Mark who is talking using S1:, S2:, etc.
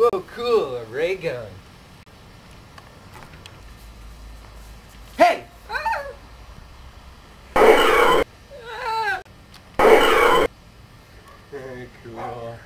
S1: Whoa, cool, a ray gun. Hey! Ah! Ah! Very cool.